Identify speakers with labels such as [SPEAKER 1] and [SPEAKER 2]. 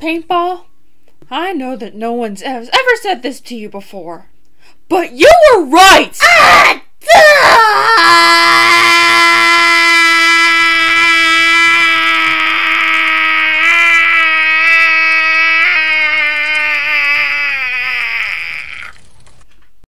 [SPEAKER 1] Paintball, I know that no one's ever said this to you before, but you were right!